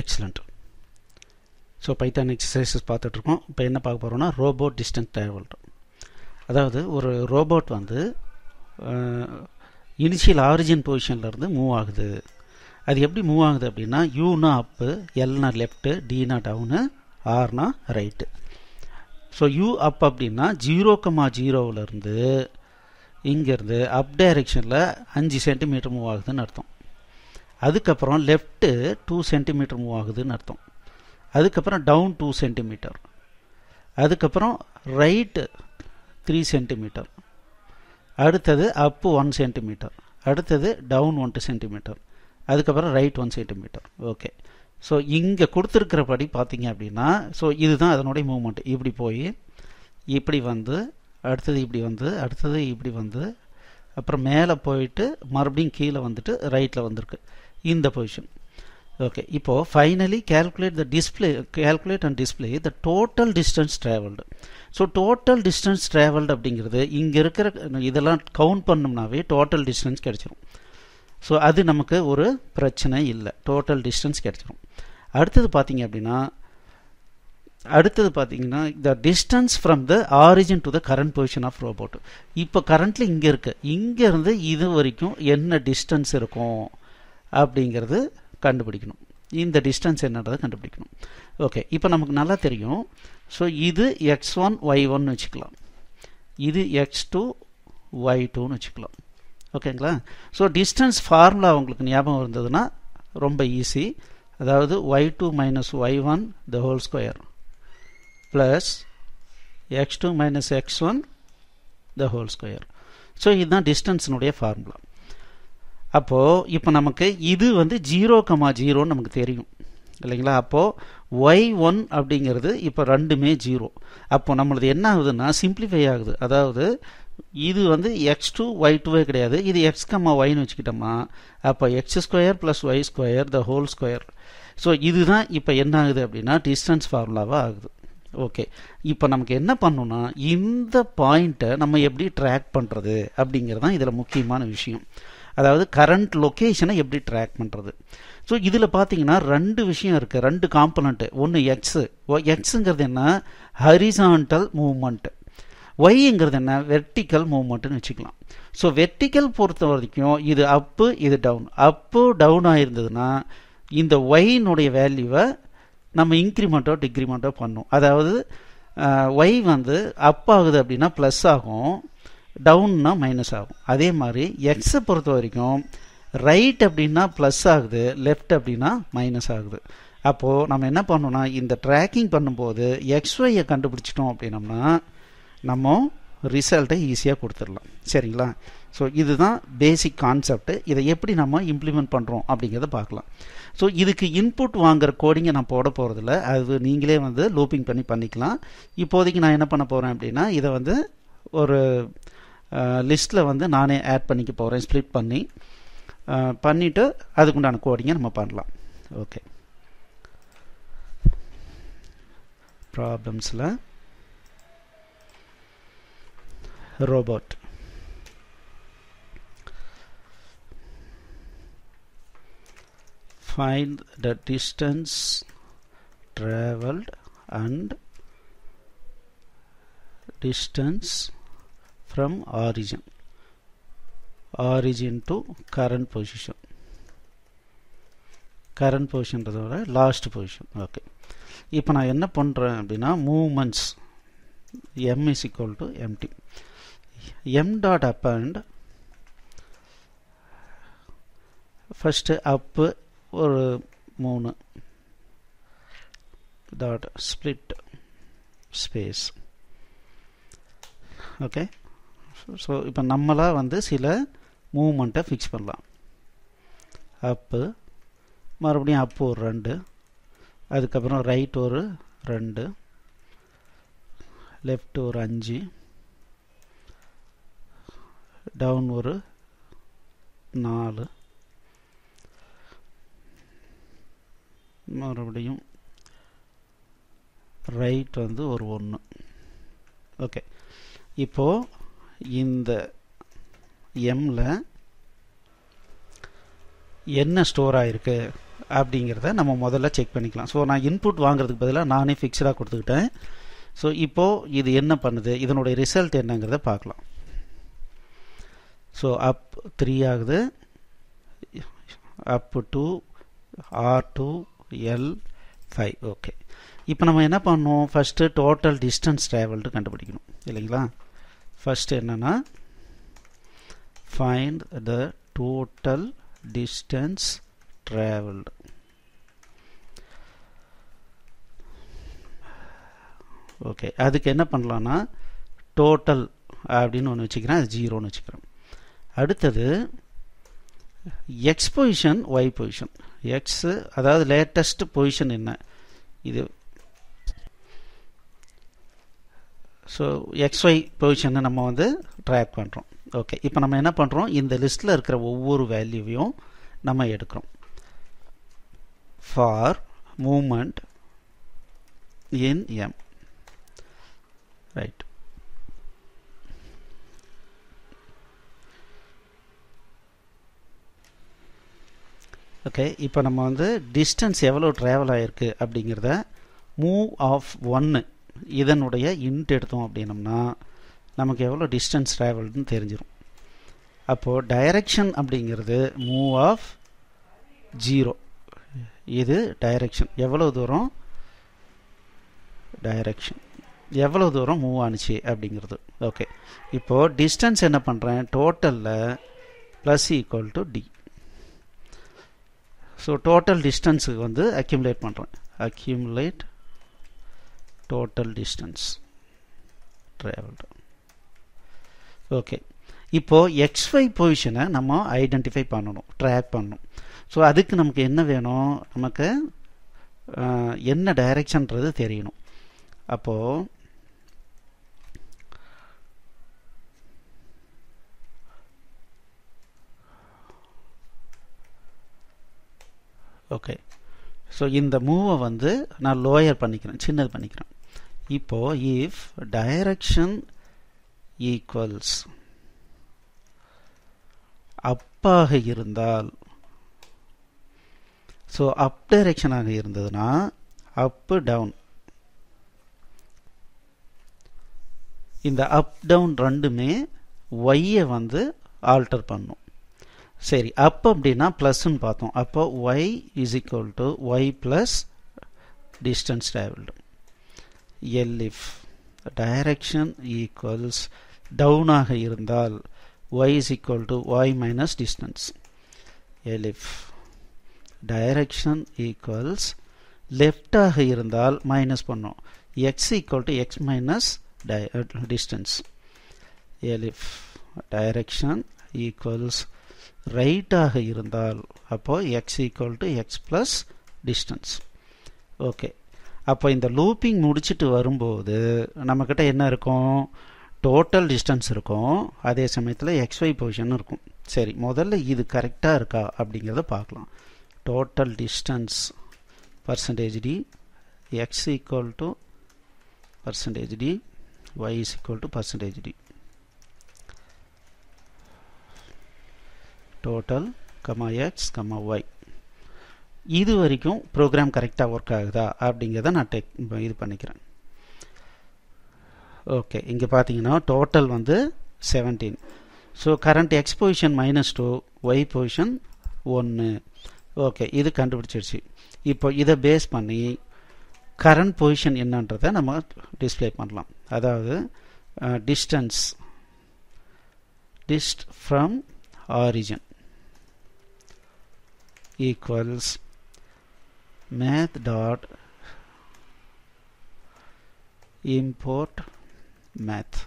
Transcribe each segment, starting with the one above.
Excellent so Python exercises பார்த்துட்ருக்கோம். இப்போ என்ன பார்க்க போகிறோம்னா ரோபோட் டிஸ்டன்ஸ் ட்ராவல் அதாவது ஒரு ரோபோட் வந்து இனிஷியல் ஆரிஜின் பொசிஷன்லேருந்து மூவ் ஆகுது. அது எப்படி மூவ் ஆகுது அப்படின்னா யூனா அப்பு எல்னா லெஃப்ட்டு டினா டவுனு ஆர்னா ரைட்டு ஸோ யூ அப் அப்படின்னா ஜீரோ கமா ஜீரோவிலேருந்து இங்கேருந்து அப் டைரெக்ஷனில் அஞ்சு சென்டிமீட்டர் மூவ் ஆகுதுன்னு அர்த்தம். அதுக்கப்புறம் லெஃப்ட்டு டூ சென்டிமீட்டர் மூவ் ஆகுதுன்னு அர்த்தம். அதுக்கப்புறம் டவுன் டூ சென்டிமீட்டர் அதுக்கப்புறம் ரைட்டு த்ரீ சென்டிமீட்டர் அடுத்தது அப்பு ஒன் சென்டிமீட்டர் அடுத்தது டவுன் ஒன் சென்டிமீட்டர் அதுக்கப்புறம் right one centimetre okay so இங்கே கொடுத்துருக்கிறபடி பார்த்தீங்க அப்படின்னா ஸோ இதுதான் அதனுடைய மூமெண்ட் இப்படி போய் இப்படி வந்து அடுத்தது இப்படி வந்து அடுத்தது இப்படி வந்து அப்புறம் மேலே போயிட்டு மறுபடியும் கீழே வந்துட்டு ரைட்டில் வந்திருக்கு. இந்த position. ஓகே இப்போது finally calculate the display calculate and display the total distance travelled so total distance traveled அப்படிங்கிறது இங்கே இருக்கிற இதெல்லாம் கவுண்ட் பண்ணோம்னாவே டோட்டல் டிஸ்டன்ஸ் கிடைச்சிரும். ஸோ அது நமக்கு ஒரு பிரச்சனை இல்லை. டோட்டல் டிஸ்டன்ஸ் கிடைச்சிரும். அடுத்தது பார்த்தீங்க அப்படின்னா அடுத்தது பார்த்தீங்கன்னா the distance from the origin to the current position of robot இப்போ கரண்ட்லி இங்கே இருக்குது இங்கேருந்து இது வரைக்கும் என்ன டிஸ்டன்ஸ் இருக்கும்? அப்படிங்கிறது கண்டுபிடிக்கணும். இந்த டிஸ்டன்ஸ் என்னன்றதை கண்டுபிடிக்கணும். ஓகே இப்போ நமக்கு நல்லா தெரியும். ஸோ இது எக்ஸ் ஒன் ஒய் ஒன்னு வச்சுக்கலாம். இது எக்ஸ் டூ ஒய் டூன்னு வச்சுக்கலாம். ஓகேங்களா ஸோ டிஸ்டன்ஸ் ஃபார்முலா உங்களுக்கு ஞாபகம் இருந்ததுன்னா ரொம்ப ஈஸி அதாவது y two minus y one the whole square plus x two minus x one the whole square so இதுதான் டிஸ்டன்ஸினுடைய ஃபார்முலா அப்போது இப்போ நமக்கு இது வந்து ஜீரோ கமா ஜீரோன்னு நமக்கு தெரியும். இல்லைங்களா? அப்போது ஒய் ஒன் அப்படிங்கிறது இப்போ ரெண்டுமே ஜீரோ. அப்போ நம்மளது என்ன ஆகுதுன்னா சிம்பிளிஃபை ஆகுது. அதாவது இது வந்து எக்ஸ் டூ ஒய் டூவே கிடையாது. இது எக்ஸ் கம்மா ஒய்னு வச்சுக்கிட்டோம்னா அப்போ x square plus y square the whole square so இதுதான் இப்போ என்ன ஆகுது அப்படின்னா டிஸ்டன்ஸ் ஃபார்முலாவாக ஆகுது. ஓகே இப்போ நமக்கு என்ன பண்ணணும்னா இந்த பாயிண்ட்டை நம்ம எப்படி ட்ராக் பண்ணுறது அப்படிங்கிறது தான் இதில் முக்கியமான விஷயம். அதாவது கரண்ட் லொக்கேஷனை எப்படி ட்ராக் பண்ணுறது ஸோ இதில் பார்த்தீங்கன்னா ரெண்டு விஷயம் இருக்குது ரெண்டு காம்பனண்ட்டு ஒன்று எக்ஸு எக்ஸுங்கிறது என்ன? ஹரிசான்டல் மூவ்மெண்ட்டு ஒய்ங்கிறது என்ன? வெர்டிக்கல் மூவ்மெண்ட்டுன்னு வச்சுக்கலாம். ஸோ வெர்டிக்கல் பொறுத்த வரைக்கும் இது அப்பு இது டவுன் அப்பு டவுன் ஆயிருந்ததுன்னா இந்த ஒய்னுடைய வேல்யூவை நம்ம இன்க்ரிமெண்ட்டோ டிக்ரிமெண்ட்டோ பண்ணும். அதாவது ஒய் வந்து அப் ஆகுது அப்படின்னா ப்ளஸ் ஆகும். டவுன்னா மைனஸ் ஆகும். அதே மாதிரி எக்ஸை பொறுத்த வரைக்கும் ரைட் அப்படின்னா ப்ளஸ் ஆகுது லெஃப்ட் அப்படின்னா மைனஸ் ஆகுது. அப்போது நம்ம என்ன பண்ணோம்னா இந்த ட்ராக்கிங் பண்ணும்போது எக்ஸ்ஒயை கண்டுபிடிச்சிட்டோம் அப்படின்னம்னா நம்ம ரிசல்ட்டை ஈஸியாக கொடுத்துடலாம். சரிங்களா? ஸோ இதுதான் பேசிக் கான்செப்ட் இதை எப்படி நம்ம இம்ப்ளிமெண்ட் பண்ணுறோம் அப்படிங்கிறத பார்க்கலாம். ஸோ இதுக்கு இன்புட் வாங்குற கோடிங்கை நான் போட போகிறதில்ல அது நீங்களே வந்து லூப்பிங் பண்ணி பண்ணிக்கலாம். இப்போதைக்கு நான் என்ன பண்ண போகிறேன் அப்படின்னா இதை வந்து ஒரு லிஸ்ட்டில் வந்து நானே ஆட் பண்ணிக்க போகிறேன் ஸ்ப்ளிட் பண்ணி. பண்ணிவிட்டு அதுக்குண்டான கோடிங்கை நம்ம பண்ணலாம். Okay ப்ராப்ளம்ஸில் robot find the distance traveled and distance from origin. Origin to current position. Current positionன்றதோட லாஸ்ட் position. ஓகே இப்போ நான் என்ன பண்ணுறேன் அப்படின்னா moments m is equal to empty m dot up and first up ஒரு மூணு dot split space okay so இப்போ நம்மளாக வந்து சில மூமெண்ட்டை ஃபிக்ஸ் பண்ணலாம். அப்பு மறுபடியும் அப்பு ஒரு ரெண்டு அதுக்கப்புறம் ரைட் ஒரு ரெண்டு லெஃப்ட் ஒரு அஞ்சு டவுன் ஒரு நாலு. மறுபடியும் ரைட் வந்து ஒரு ஒன்று ஓகே இப்போது இந்த எம்மில் என்ன ஸ்டோர் ஆகிருக்கு அப்படிங்கிறத நம்ம முதல்ல செக் பண்ணிக்கலாம். ஸோ நான் இன்புட் வாங்குறதுக்கு பதிலாக நானே ஃபிக்ஸ்டாக கொடுத்துக்கிட்டேன். ஸோ இப்போது இது என்ன பண்ணுது? இதனுடைய ரிசல்ட் என்னங்கிறத பார்க்கலாம். ஸோ அப் த்ரீ ஆகுது. Up two R two L five okay இப்போ நம்ம என்ன பண்ணோம் ஃபஸ்ட்டு டோட்டல் டிஸ்டன்ஸ் ட்ராவல்டு கண்டுபிடிக்கணும். இல்லைங்களா? ஃபஸ்ட்டு என்னென்னா find the total distance travelled okay அதுக்கு என்ன பண்ணலான்னா டோட்டல் அப்படின்னு ஒன்று வச்சுக்கிறேன் அது ஜீரோன்னு வச்சுக்கிறேன் அடுத்தது x position y position x அதாவது லேட்டஸ்ட் பொசிஷன் என்ன? இது ஸோ எக்ஸ்ஒய் பொசிஷனை நம்ம வந்து ட்ராக் பண்ணுறோம் ஓகே இப்போ நம்ம என்ன பண்ணுறோம் இந்த லிஸ்ட்டில் இருக்கிற ஒவ்வொரு வேல்யூவையும் நம்ம எடுக்கிறோம். For moment in m right okay இப்போ நம்ம வந்து டிஸ்டன்ஸ் எவ்வளோ ட்ராவல் ஆகிருக்கு அப்படிங்கிறத மூவ் ஆஃப் ஒன்று இதனுடைய இன்ட் எடுத்தோம் அப்படின்னம்னா நமக்கு எவ்வளோ டிஸ்டன்ஸ் ட்ராவல்னு தெரிஞ்சிடும் அப்போது டைரக்ஷன் அப்படிங்கிறது மூவ் ஆஃப் ஜீரோ இது டைரக்ஷன் எவ்வளோ தூரம்? டைரக்ஷன் எவ்வளோ தூரம் மூவ் ஆணுச்சு அப்படிங்கிறது. ஓகே இப்போது டிஸ்டன்ஸ் என்ன பண்ணுறேன் டோட்டலில் plus equal to d so total டிஸ்டன்ஸுக்கு வந்து அக்யூமுலேட் பண்ணுறேன் accumulate total distance travelled okay இப்போது எக்ஸ்ஒய் பொசிஷனை நம்ம ஐடென்டிஃபை பண்ணணும் ட்ராக் பண்ணணும். ஸோ அதுக்கு நமக்கு என்ன வேணும்? நமக்கு என்ன டைரக்ஷன்றது தெரியணும். அப்போது ஓகே ஸோ இந்த மூவை வந்து நான் லோயர் பண்ணிக்கிறேன் சின்னது பண்ணிக்கிறேன். இப்போது இஃப் டைரக்ஷன் ஈக்குவல்ஸ் அப்பாக இருந்தால் ஸோ அப் டைரெக்ஷனாக இருந்ததுன்னா அப்பு டவுன் இந்த அப் டவுன் ரெண்டுமே ஒய்யை வந்து ஆல்டர் பண்ணும். சரி அப் அப்படின்னா ப்ளஸ்ன்னு பார்த்தோம். அப்போ y is equal to y plus distance travelled L if direction equals டவுனாக இருந்தால் y is equal to y minus distance L if direction equals லெஃப்டாக இருந்தால் மைனஸ் பண்ணோம் x equal to x minus distance L if direction equals ரைட்டாக இருந்தால் அப்போ x equal to x plus distance okay அப்போ இந்த looping முடிச்சுட்டு வரும்போது நம்மக்கிட்ட என்ன இருக்கும்? டோட்டல் டிஸ்டன்ஸ் இருக்கும். அதே சமயத்தில் எக்ஸ்ஒய் பொசிஷன் இருக்கும். சரி முதல்ல இது கரெக்டாக இருக்கா அப்படிங்கிறத பார்க்கலாம். Total distance percentage d x equal to percentage d y is equal to percentage d total comma x comma y இது வரைக்கும் ப்ரோக்ராம் கரெக்டாக ஒர்க் ஆகுதா அப்படிங்கிறத நான் டெக் இது பண்ணிக்கிறேன். ஓகே இங்கே பார்த்தீங்கன்னா டோட்டல் வந்து seventeen so current x position minus two y position ஒன்று ஓகே இது கண்டுபிடிச்சிருச்சு. இப்போ இதை பேஸ் பண்ணி கரண்ட் பொசிஷன் என்னன்றதை நம்ம டிஸ்பிளே பண்ணலாம். அதாவது distance dist from origin equals math dot import math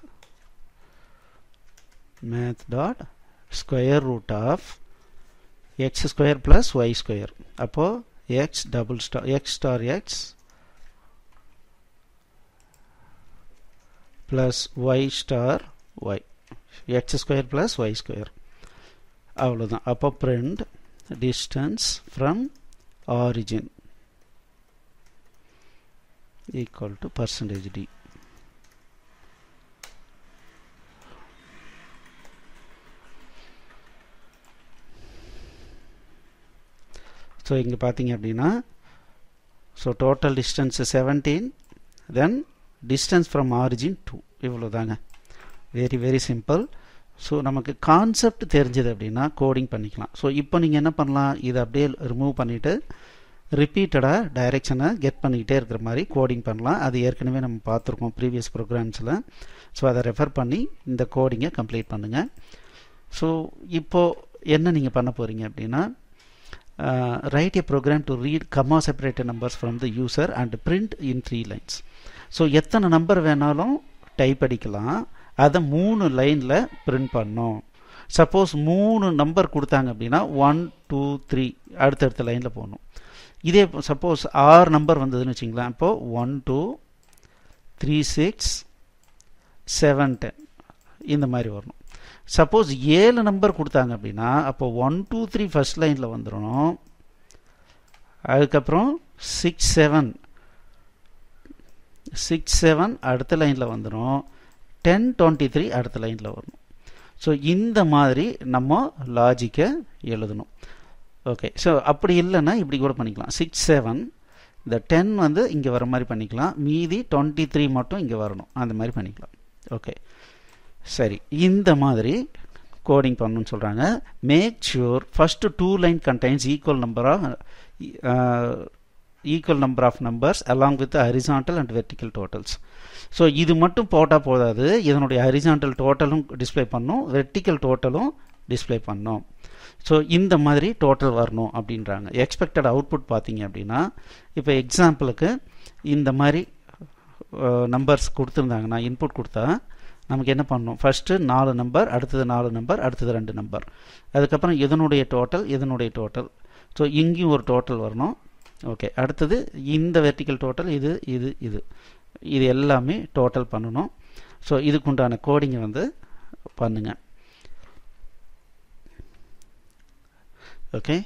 math dot square root of x square plus y square அப்போ x double star x star x plus y star y x square plus y square அவ்வளோதான் அப்போ print distance from origin Equal to percentage d. So இங்கே பார்த்தீங்க அப்படின்னா so total distance seventeen then distance from origin two இவ்வளோ தாங்க very very simple so நமக்கு concept தெரிஞ்சது அப்படின்னா கோடிங் பண்ணிக்கலாம். ஸோ இப்போ நீங்கள் என்ன பண்ணலாம்? இதை அப்படியே ரிமூவ் பண்ணிவிட்டு ரிப்பீட்டடாக டைரெக்ஷனை கெட் பண்ணிக்கிட்டே இருக்கிற மாதிரி கோடிங் பண்ணலாம். அது ஏற்கனவே நம்ம பார்த்துருக்கோம் ப்ரீவியஸ் ப்ரோக்ராம்ஸில் ஸோ அதை ரெஃபர் பண்ணி இந்த கோடிங்கை கம்ப்ளீட் பண்ணுங்கள் ஸோ இப்போது என்ன நீங்கள் பண்ண போகிறீங்க அப்படின்னா write a program to read comma separated numbers from the user and print in three lines so எத்தனை நம்பர் வேணாலும் டைப் அடிக்கலாம். அதை மூணு லைனில் பிரிண்ட் பண்ணோம் சப்போஸ் மூணு நம்பர் கொடுத்தாங்க அப்படின்னா ஒன் டூ த்ரீ அடுத்தடுத்த லைனில் போகணும். இதே சப்போஸ் ஆறு நம்பர் வந்ததுன்னு வச்சிங்களேன். இப்போது one two three six seven ten இந்த மாதிரி வரணும். சப்போஸ் ஏழு நம்பர் கொடுத்தாங்க அப்படின்னா அப்போ ஒன் டூ த்ரீ ஃபஸ்ட் லைனில் வந்துடணும். அதுக்கப்புறம் சிக்ஸ் செவன் சிக்ஸ் செவன் அடுத்த லைனில் வந்துடும். டென் டுவெண்ட்டி த்ரீ அடுத்த லைனில் வரணும். ஸோ இந்த மாதிரி நம்ம லாஜிக்கை எழுதணும். ஓகே ஸோ அப்படி இல்லைன்னா இப்படி கூட பண்ணிக்கலாம். சிக்ஸ் செவன் இந்த டென் வந்து இங்கே வர மாதிரி பண்ணிக்கலாம். மீதி டுவெண்ட்டி த்ரீ மட்டும் இங்கே வரணும். அந்த மாதிரி பண்ணிக்கலாம். ஓகே சரி. இந்த மாதிரி கோடிங் பண்ணணும்னு சொல்கிறாங்க make sure first two line contains equal number of equal number of numbers along with horizontal and vertical totals so இது மட்டும் போட்டால் போதாது. இதனுடைய ஹரிசான்டல் டோட்டலும் டிஸ்பிளே பண்ணும். வெர்டிக்கல் டோட்டலும் டிஸ்பிளே பண்ணும். ஸோ இந்த மாதிரி டோட்டல் வரணும் அப்படின்றாங்க. எக்ஸ்பெக்டட் அவுட்புட் பார்த்தீங்க அப்படின்னா இப்போ எக்ஸாம்பிளுக்கு இந்த மாதிரி நம்பர்ஸ் கொடுத்துருந்தாங்கன்னா இன்புட் கொடுத்தா நமக்கு என்ன பண்ணணும்? ஃபஸ்ட்டு நாலு நம்பர் அடுத்தது நாலு நம்பர் அடுத்தது ரெண்டு நம்பர் அதுக்கப்புறம் இதனுடைய டோட்டல் இதனுடைய டோட்டல் ஸோ இங்கேயும் ஒரு டோட்டல் வரணும். ஓகே அடுத்தது இந்த வெர்டிக்கல் டோட்டல் இது இது இது. இது எல்லாமே டோட்டல் பண்ணணும். ஸோ இதுக்குண்டான கோடிங்கை வந்து பண்ணுங்கள் ஓகே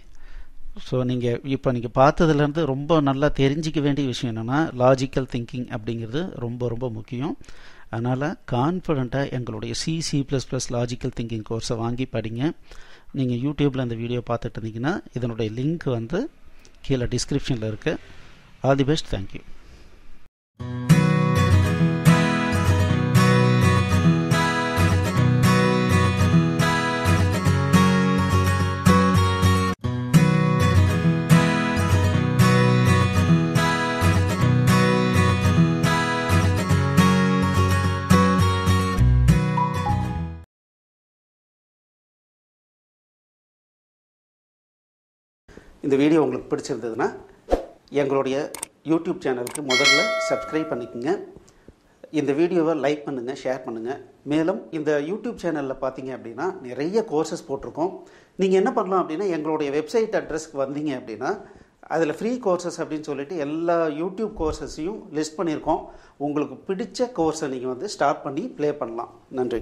ஸோ நீங்கள் இப்போ நீங்கள் பார்த்ததுலேருந்து ரொம்ப நல்லா தெரிஞ்சிக்க வேண்டிய விஷயம் என்னென்னா லாஜிக்கல் திங்கிங் அப்படிங்கிறது ரொம்ப ரொம்ப முக்கியம். அதனால் கான்ஃபிடண்ட்டாக எங்களுடைய C C plus plus logical thinking கோர்ஸை வாங்கி படிங்க. நீங்கள் யூடியூப்பில் இந்த வீடியோ பார்த்துட்டு இருந்தீங்கன்னா இதனுடைய லிங்க் வந்து கீழே டிஸ்கிரிப்ஷனில் இருக்குது all the best thank you இந்த வீடியோ உங்களுக்கு பிடிச்சிருந்ததுன்னா எங்களுடைய யூடியூப் சேனலுக்கு முதல்ல சப்ஸ்கிரைப் பண்ணிக்கோங்க. இந்த வீடியோவை லைக் பண்ணுங்கள் ஷேர் பண்ணுங்கள் மேலும் இந்த யூடியூப் சேனலில் பார்த்தீங்க அப்படின்னா நிறைய கோர்சஸ் போட்டிருக்கோம். நீங்கள் என்ன பண்ணலாம் அப்படின்னா எங்களுடைய வெப்சைட் அட்ரஸ்க்கு வந்தீங்க அப்படின்னா அதில் ஃப்ரீ கோர்சஸ் அப்படின்னு சொல்லிட்டு எல்லா யூடியூப் கோர்சஸையும் லிஸ்ட் பண்ணியிருக்கோம். உங்களுக்கு பிடிச்ச கோர்ஸை நீங்கள் வந்து ஸ்டார்ட் பண்ணி ப்ளே பண்ணலாம். நன்றி.